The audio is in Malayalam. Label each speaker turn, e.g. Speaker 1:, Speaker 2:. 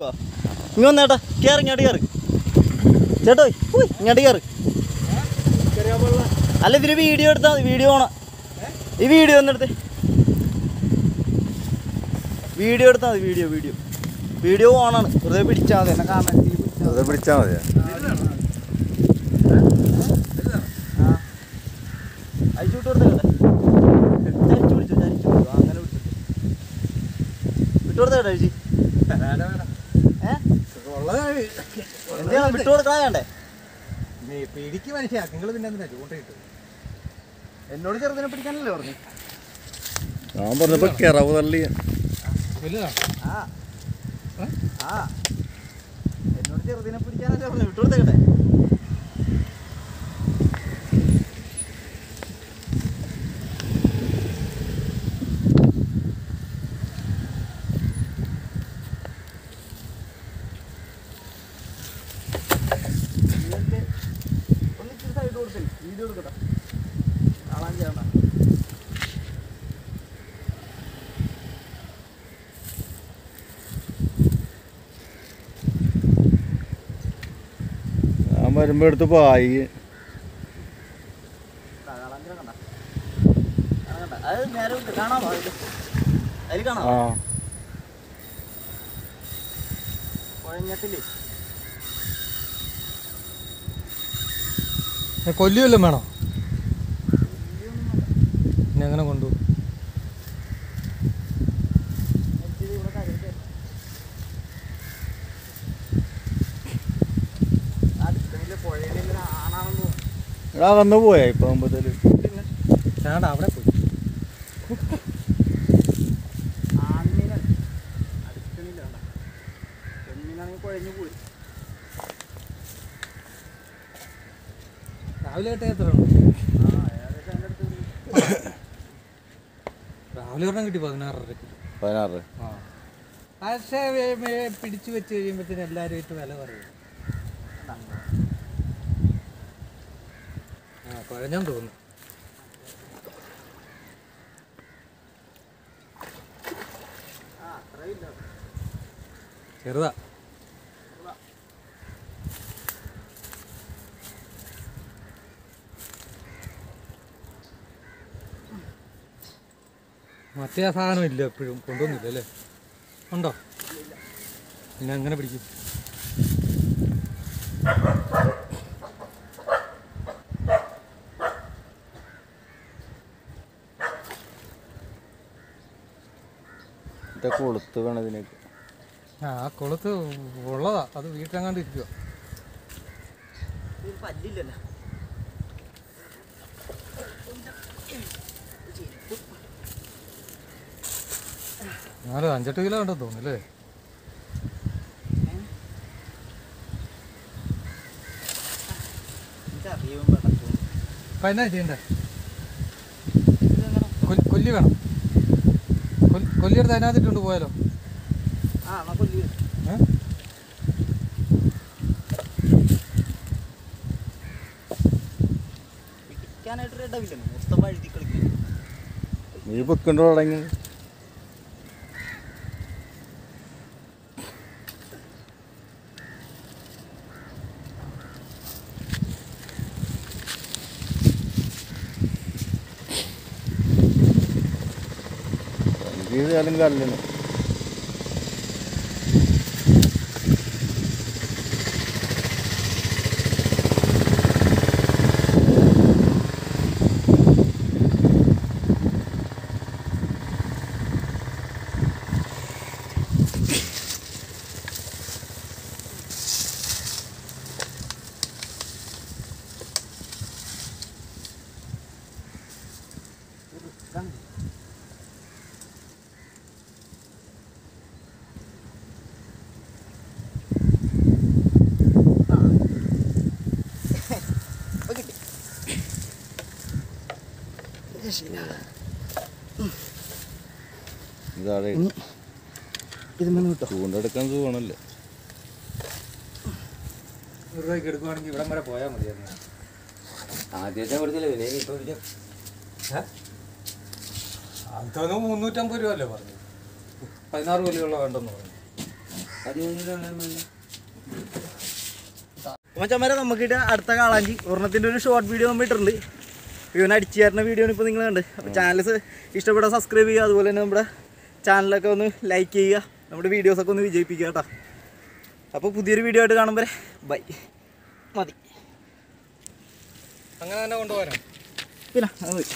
Speaker 1: ഇങ്ങ വന്നേട്ടാ. കയറി ഇങ്ങോട്ട് കയറി ചേട്ടോ ഉയ്, ഇങ്ങോട്ട് കയറി അല്ല ഇതിന് വീഡിയോ എടുത്താൽ മതി. വീഡിയോ ഓണ. ഈ വീഡിയോ ഒന്നെടുത്ത് വീഡിയോ എടുത്താൽ മതി വീഡിയോ വീഡിയോ. വീഡിയോ ഓണാണ്. വെറുതെ പിടിച്ചാൽ മതി. എന്നെ കാണാൻ
Speaker 2: അത് പിടിച്ചാൽ മതിയാ
Speaker 1: അയച്ചു വിട്ടു കൊടുത്തേ ചരിച്ചു പിടിച്ചു ചരിച്ചു പിടിച്ചു. ആ, അങ്ങനെ വിട്ടു വിട്ടു കൊടുത്തേ ചേച്ചി. ഏഹ് എന്തിനാ വിട്ടു കൊടുക്കാൻ വേണ്ടേ
Speaker 3: പിടിക്ക് മനുഷ്യ നിങ്ങൾ പിന്നെ എന്തിനാ ചൂണ്ടയിട്ട്
Speaker 1: എന്നോട് ചെറുതിനെ പിടിക്കാനല്ലേ പറഞ്ഞു?
Speaker 2: ഞാൻ പറഞ്ഞപ്പോ കിറവ് തള്ളി.
Speaker 3: വലുതാണ്
Speaker 1: ആ. ആ. എന്നോട് ചെറുതിനെ പിടിക്കാനല്ലേ പറഞ്ഞു. വിട്ടു സൈഡ് കൊടുത്തേ വീഡിയോ എടുക്കട്ടെ. കാണാൻ ചെയ്യണ്ട
Speaker 2: ഞാൻ വരുമ്പോ എടുത്ത് പായി.
Speaker 1: ആ കണ്ട കണ്ട അത് നേരെ വിട്ട് കാണാമോ അതിൽ അതിൽ
Speaker 2: ആ
Speaker 1: കാണാമോ കുഴഞ്ഞത്തില്ലേ
Speaker 3: കൊല്ലി വല്ലതും വേണോ? പിന്നെ എങ്ങനെ കൊണ്ടു?
Speaker 1: പുഴയിലെ ആണാണെന്ന് തോന്നുന്നു
Speaker 2: എടാ വന്നു പോയാ ഇപ്പൊ
Speaker 3: ഞാണ്ട അവിടെ പോയി. രാവിലെ ആയിട്ട് എത്ര രാവിലെ ഒരെണ്ണം കിട്ടി പതിനാറരക്ക്
Speaker 2: പതിനാറ്.
Speaker 3: ആ. പക്ഷേ പിടിച്ചു വെച്ച് കഴിയുമ്പോഴത്തേന് എല്ലാവരും ഇട്ട് വില പറയും ആ കുഴഞ്ഞെന്ന് തോന്നുന്നു. ചെറുതാ. മറ്റേ ആ സാധനം ഇല്ല എപ്പോഴും. കൊണ്ടുവന്നില്ല അല്ലേ? ഉണ്ടോ? പിന്നെ അങ്ങനെ പിടിക്കും.
Speaker 2: കൊളുത്ത് വേണം ഇതിനൊക്കെ.
Speaker 3: ആ കൊളുത്ത് ഉള്ളതാ. അത് വീട്ടിലെങ്ങാണ്ട് ഇരിക്കുക
Speaker 1: പല്ലില്ലല്ലോ.
Speaker 3: എന്നാലും അഞ്ചെട്ട് കിലോ ഉണ്ടെന്ന് തോന്നുന്നു അല്ലേ?
Speaker 1: എനിക്കറിയും പെട്ടെന്ന്
Speaker 3: അപ്പം എന്നാ ചെയ്യണ്ടേ? കൊല്ലി- വേണം. കൊല്ലി- കൊല്ലിയെടുത്ത് അതിനകത്തിട്ടുണ്ട് പോയാലോ?
Speaker 2: നീ വെക്കണ്ടോ തുടങ്ങി Yürüyelim gallini. Thank you. ഇതാടെ
Speaker 1: ഇത് മണ്ണ് കിട്ടോ?
Speaker 2: ചൂണ്ടെടുക്കാൻ സുഖമാണല്ലേ?
Speaker 3: നൂറ് രൂപയ്ക്ക് എടുക്കുവാണെങ്കിൽ ഇവിടം വരെ പോയാൽ മതിയായിരുന്നു.
Speaker 4: ആദ്യത്തെ കൊടുത്തില്ല പിന്നെ ഇപ്പൊ പിന്നെ
Speaker 3: അതൊന്ന് മുന്നൂറ്റമ്പത് രൂപ അല്ലേ പറഞ്ഞു പതിനാറ് കൊല്ലിയുള്ള വേണ്ടെന്ന് പറഞ്ഞു.
Speaker 1: മച്ചന്മാരെ നമുക്കിട്ട് അടുത്ത കാളാഞ്ചി. ഒരെണ്ണത്തിന്റെ ഒരു ഷോർട്ട് വീഡിയോ നമ്മൾ ഇട്ടിട്ടുണ്ട്. ഇവൻ അടിച്ചു തരുന്ന വീഡിയോ ഇപ്പോൾ നിങ്ങൾ കണ്ട്. അപ്പോൾ ചാനൽ ഇഷ്ടപ്പെട്ടാൽ സബ്സ്ക്രൈബ് ചെയ്യുക. അതുപോലെ തന്നെ നമ്മുടെ ചാനലൊക്കെ ഒന്ന് ലൈക്ക് ചെയ്യുക. നമ്മുടെ വീഡിയോസൊക്കെ ഒന്ന് വിജയിപ്പിക്കുക കേട്ടോ. അപ്പോൾ പുതിയൊരു വീഡിയോ ആയിട്ട് കാണുമ്പോൾ ബൈ മതി.
Speaker 3: അങ്ങനെ തന്നെ കൊണ്ടുപോകാനോ
Speaker 1: പിന്നെ അത് മതി.